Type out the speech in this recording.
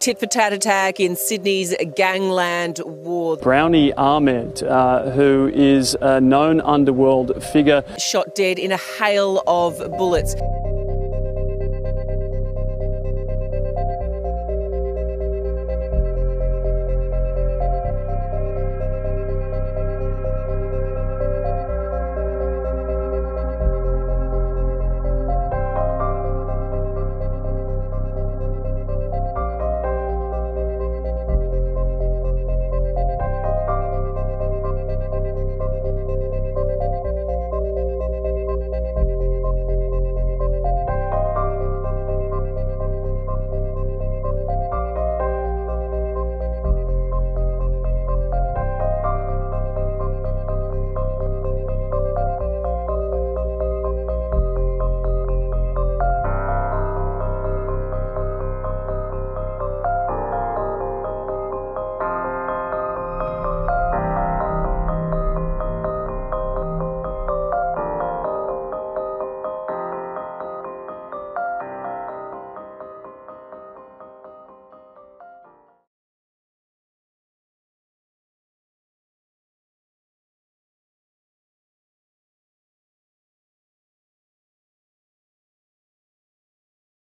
Tit for tat attack in Sydney's gangland war. Brownie Ahmad, uh, who is a known underworld figure, Shot dead in a hail of bullets.